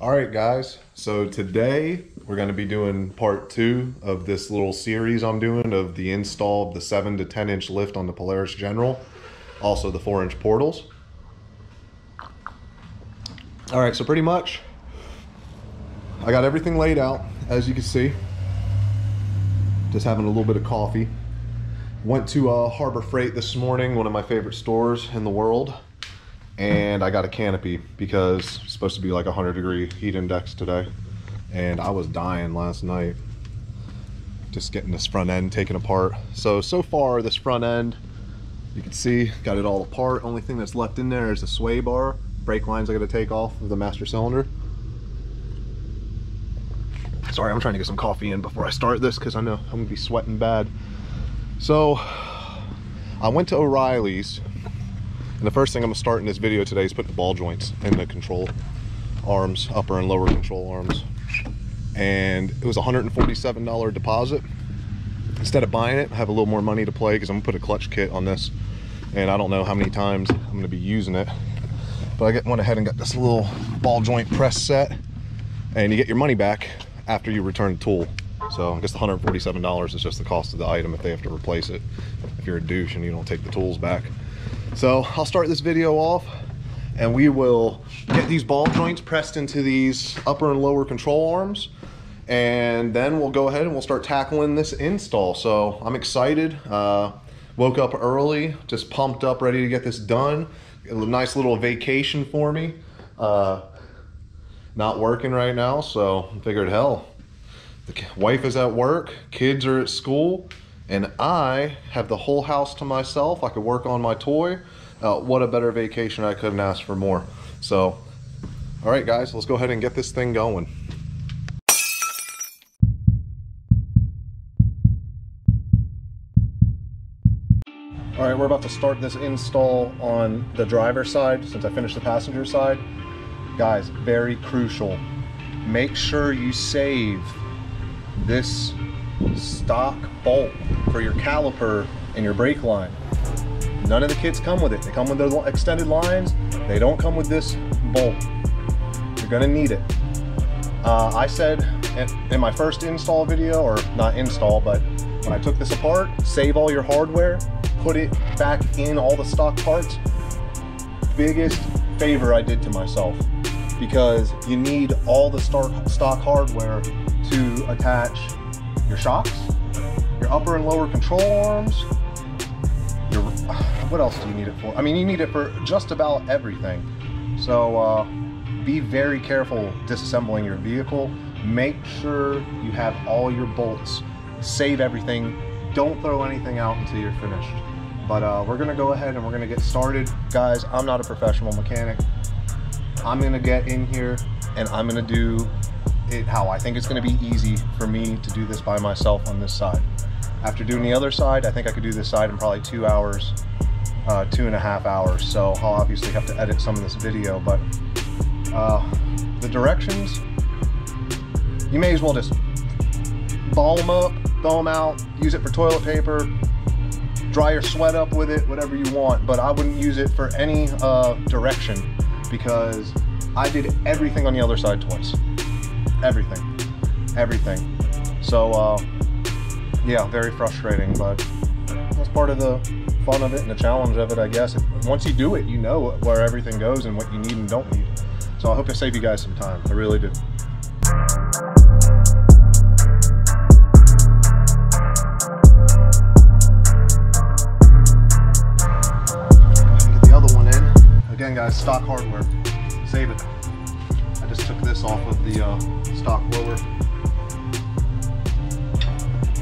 All right, guys. So today we're going to be doing part two of this little series I'm doing of the install of the 7 to 10 inch lift on the Polaris General, also the 4 inch portals. All right, so pretty much I got everything laid out, as you can see. Just having a little bit of coffee. Went to uh, Harbor Freight this morning, one of my favorite stores in the world and I got a canopy because it's supposed to be like a 100 degree heat index today. And I was dying last night just getting this front end taken apart. So, so far this front end, you can see, got it all apart. Only thing that's left in there is the sway bar. Brake lines I gotta take off of the master cylinder. Sorry, I'm trying to get some coffee in before I start this because I know I'm gonna be sweating bad. So, I went to O'Reilly's and the first thing I'm gonna start in this video today is put the ball joints in the control arms, upper and lower control arms. And it was a $147 deposit. Instead of buying it, I have a little more money to play because I'm gonna put a clutch kit on this. And I don't know how many times I'm gonna be using it. But I went ahead and got this little ball joint press set. And you get your money back after you return the tool. So I guess the $147 is just the cost of the item if they have to replace it. If you're a douche and you don't take the tools back. So I'll start this video off and we will get these ball joints pressed into these upper and lower control arms and then we'll go ahead and we'll start tackling this install. So I'm excited. Uh, woke up early, just pumped up, ready to get this done. A nice little vacation for me. Uh, not working right now, so figured, hell, the wife is at work, kids are at school, and I have the whole house to myself. I could work on my toy. Uh, what a better vacation I couldn't ask for more. So, all right, guys, let's go ahead and get this thing going. All right, we're about to start this install on the driver side since I finished the passenger side. Guys, very crucial. Make sure you save this stock bolt for your caliper and your brake line. None of the kits come with it. They come with the extended lines. They don't come with this bolt. You're gonna need it. Uh, I said in my first install video, or not install, but when I took this apart, save all your hardware, put it back in all the stock parts. Biggest favor I did to myself because you need all the stock hardware to attach your shocks, your upper and lower control arms, your, what else do you need it for? I mean, you need it for just about everything. So uh, be very careful disassembling your vehicle. Make sure you have all your bolts. Save everything. Don't throw anything out until you're finished. But uh, we're gonna go ahead and we're gonna get started. Guys, I'm not a professional mechanic. I'm gonna get in here and I'm gonna do it how I think it's going to be easy for me to do this by myself on this side. After doing the other side, I think I could do this side in probably two hours, uh, two and a half hours. So I'll obviously have to edit some of this video, but uh, the directions, you may as well just ball them up, throw them out, use it for toilet paper, dry your sweat up with it, whatever you want, but I wouldn't use it for any uh, direction because I did everything on the other side twice everything, everything. So uh, yeah, very frustrating, but that's part of the fun of it and the challenge of it, I guess. Once you do it, you know where everything goes and what you need and don't need. So I hope I save you guys some time. I really do. Get the other one in. Again, guys, stock hardware. Save it took this off of the uh, stock blower.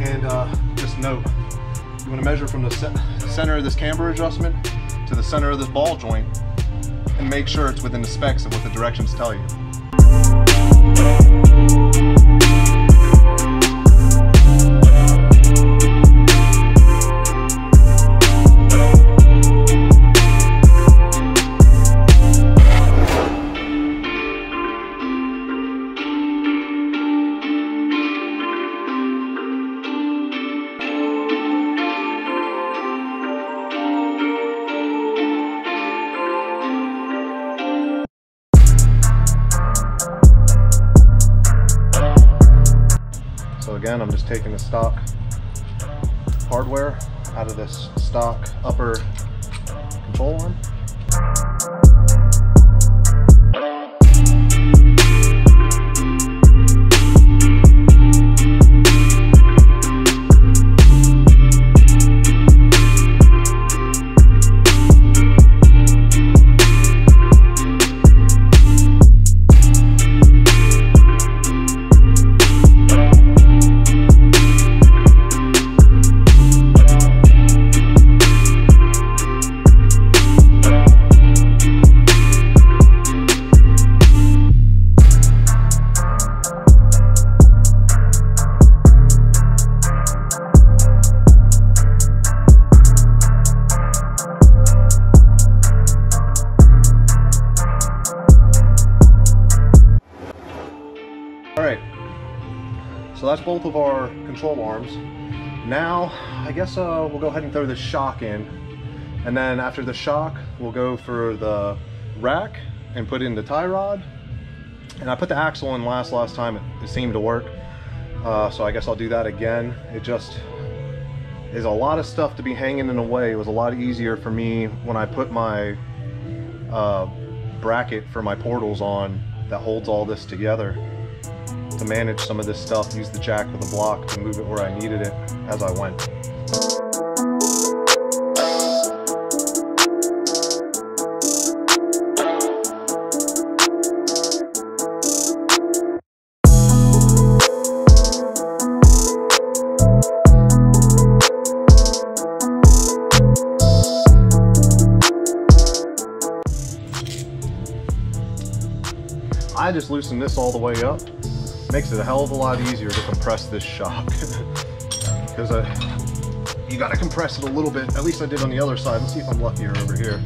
And uh, just note, you want to measure from the center of this camber adjustment to the center of this ball joint and make sure it's within the specs of what the directions tell you. Again, I'm just taking the stock hardware out of this stock upper control arm. I guess uh, we'll go ahead and throw the shock in. And then after the shock, we'll go for the rack and put in the tie rod. And I put the axle in last last time, it, it seemed to work. Uh, so I guess I'll do that again. It just is a lot of stuff to be hanging in a way. It was a lot easier for me when I put my uh, bracket for my portals on that holds all this together to manage some of this stuff, use the jack with the block to move it where I needed it as I went. I just loosened this all the way up makes it a hell of a lot easier to compress this shock. Because you got to compress it a little bit. At least I did on the other side. Let's see if I'm luckier over here.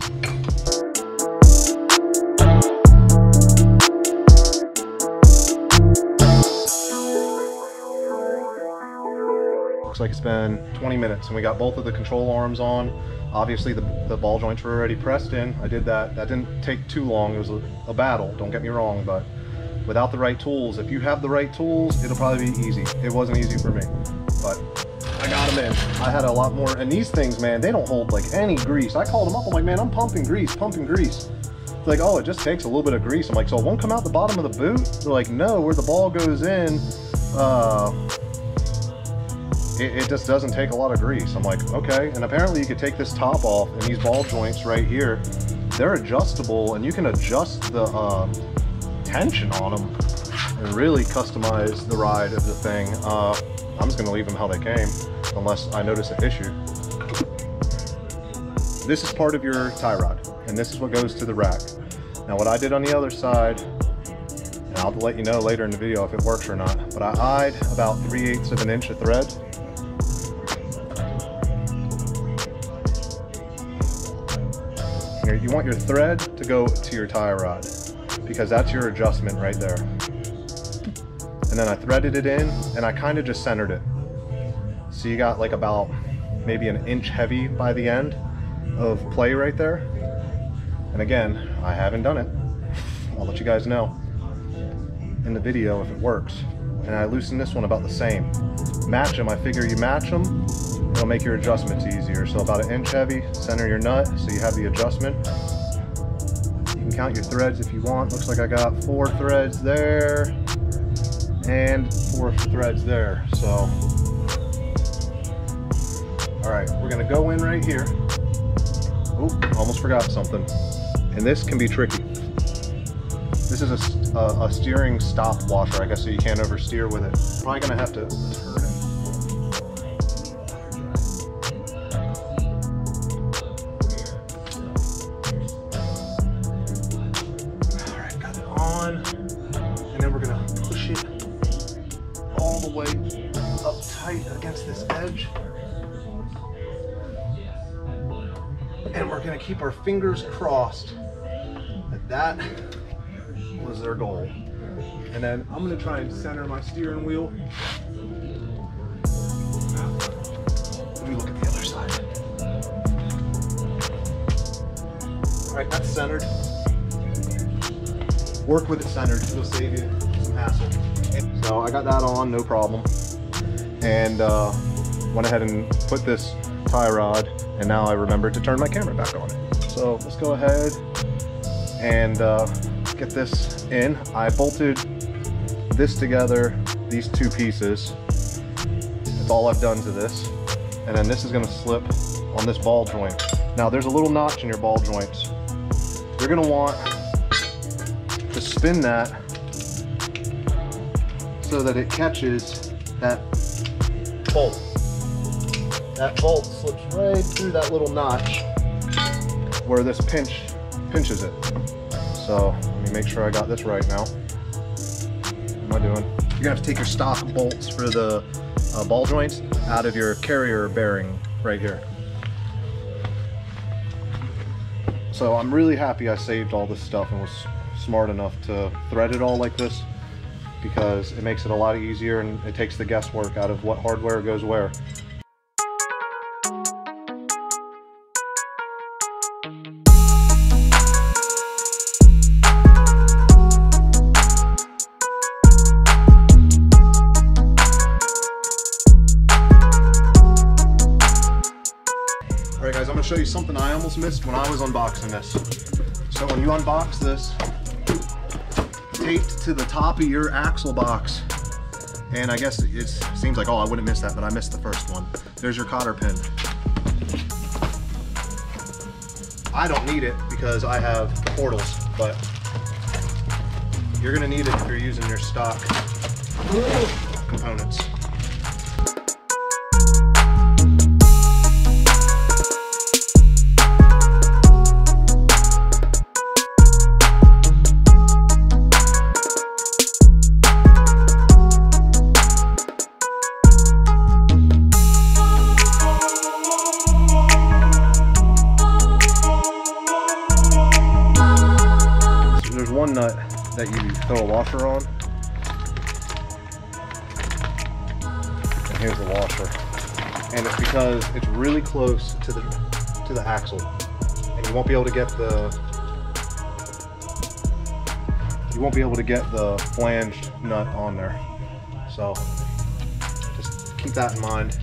Looks like it's been 20 minutes and we got both of the control arms on. Obviously the, the ball joints were already pressed in. I did that. That didn't take too long. It was a, a battle don't get me wrong but without the right tools. If you have the right tools, it'll probably be easy. It wasn't easy for me, but I got them in. I had a lot more, and these things, man, they don't hold like any grease. I called them up, I'm like, man, I'm pumping grease, pumping grease. It's like, oh, it just takes a little bit of grease. I'm like, so it won't come out the bottom of the boot? They're like, no, where the ball goes in, uh, it, it just doesn't take a lot of grease. I'm like, okay. And apparently you could take this top off and these ball joints right here, they're adjustable and you can adjust the, uh, tension on them and really customize the ride of the thing. Uh, I'm just gonna leave them how they came unless I notice an issue. This is part of your tie rod and this is what goes to the rack. Now what I did on the other side, and I'll let you know later in the video if it works or not, but I eyed about 3 eighths of an inch of thread you want your thread to go to your tie rod because that's your adjustment right there. And then I threaded it in and I kind of just centered it. So you got like about maybe an inch heavy by the end of play right there. And again, I haven't done it. I'll let you guys know in the video if it works. And I loosened this one about the same. Match them, I figure you match them, it'll make your adjustments easier. So about an inch heavy, center your nut so you have the adjustment can count your threads if you want. Looks like I got four threads there and four threads there. So, all right, we're gonna go in right here. Oh, almost forgot something. And this can be tricky. This is a, a, a steering stop washer, I guess, so you can't oversteer with it. Probably gonna have to tight against this edge. And we're gonna keep our fingers crossed that that was their goal. And then I'm gonna try and center my steering wheel. Let me look at the other side. All right, that's centered. Work with it centered, it'll save you some hassle. So I got that on, no problem. And uh, went ahead and put this tie rod and now I remember to turn my camera back on. So let's go ahead and uh, get this in. I bolted this together, these two pieces. That's all I've done to this. And then this is gonna slip on this ball joint. Now there's a little notch in your ball joints. You're gonna want to spin that so that it catches that bolt. That bolt slips right through that little notch where this pinch pinches it. So let me make sure I got this right now. What am I doing? You're gonna have to take your stock bolts for the uh, ball joints out of your carrier bearing right here. So I'm really happy I saved all this stuff and was smart enough to thread it all like this because it makes it a lot easier and it takes the guesswork out of what hardware goes where. Alright guys, I'm going to show you something I almost missed when I was unboxing this. So when you unbox this, taped to the top of your axle box, and I guess it seems like, oh, I wouldn't miss that, but I missed the first one. There's your cotter pin. I don't need it because I have portals, but you're gonna need it if you're using your stock components. One nut that you throw a washer on. And here's the washer. And it's because it's really close to the to the axle. And you won't be able to get the you won't be able to get the flanged nut on there. So just keep that in mind.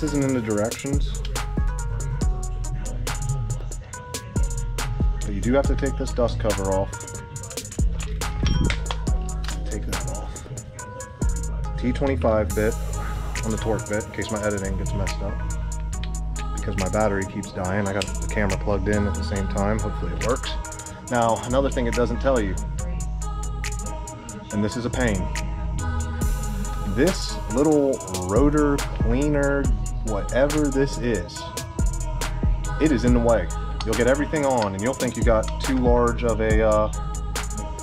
This isn't in the directions. But you do have to take this dust cover off. Take that off. T25 bit on the Torx bit in case my editing gets messed up. Because my battery keeps dying. I got the camera plugged in at the same time. Hopefully it works. Now, another thing it doesn't tell you, and this is a pain, this little rotor cleaner, whatever this is, it is in the way. You'll get everything on and you'll think you got too large of a uh,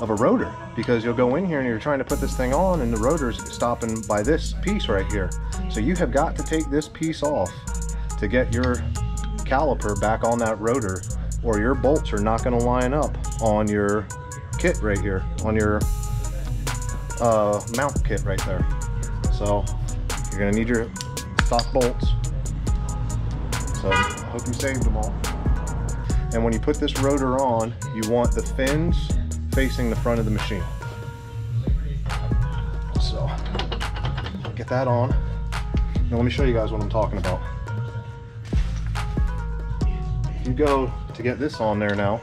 of a rotor because you'll go in here and you're trying to put this thing on and the rotor's stopping by this piece right here. So you have got to take this piece off to get your caliper back on that rotor or your bolts are not going to line up on your kit right here, on your uh, mount kit right there. So you're gonna need your stock bolts. So I hope you saved them all. And when you put this rotor on, you want the fins facing the front of the machine. So get that on. Now let me show you guys what I'm talking about. You go to get this on there now,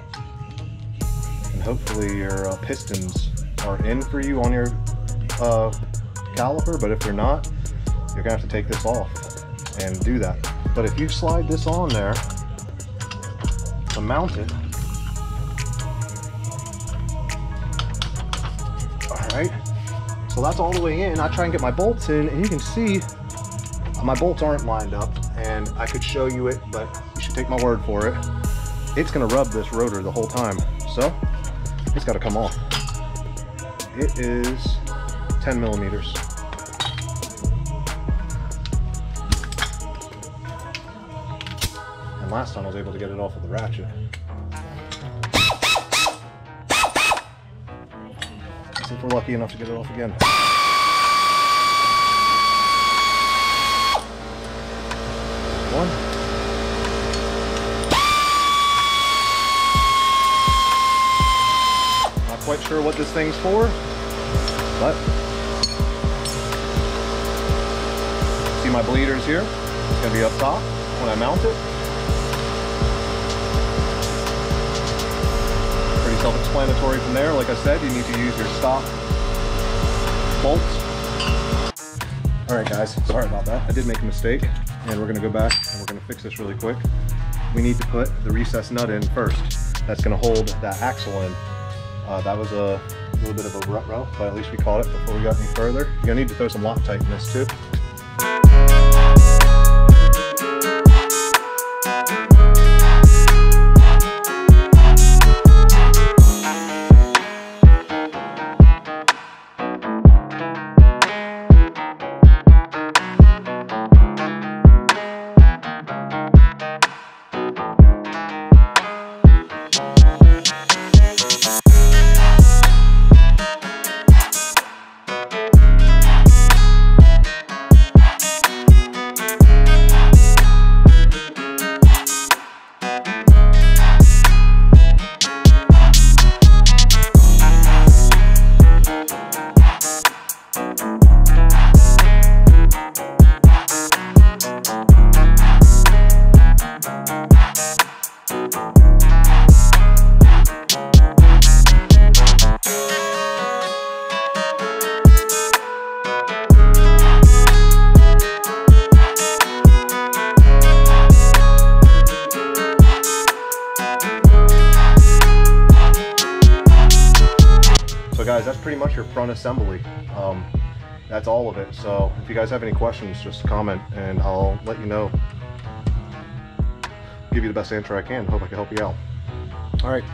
and hopefully your uh, pistons are in for you on your uh, caliper, but if they're not, you're gonna have to take this off and do that. But if you slide this on there to mount it, all right, so that's all the way in. I try and get my bolts in and you can see my bolts aren't lined up and I could show you it, but you should take my word for it. it's gonna rub this rotor the whole time. So it's gotta come off. It is 10 millimeters. Last time I was able to get it off with the ratchet. Let's see if we're lucky enough to get it off again. One. Not quite sure what this thing's for, but see my bleeders here? It's gonna be up top when I mount it. Self-explanatory from there. Like I said, you need to use your stock bolts. All right guys, sorry about that. I did make a mistake and we're gonna go back and we're gonna fix this really quick. We need to put the recessed nut in first. That's gonna hold that axle in. Uh, that was a little bit of a rut row, but at least we caught it before we got any further. You're gonna need to throw some Loctite in this too. Your front assembly. Um, that's all of it. So if you guys have any questions, just comment and I'll let you know. Give you the best answer I can. Hope I can help you out. All right.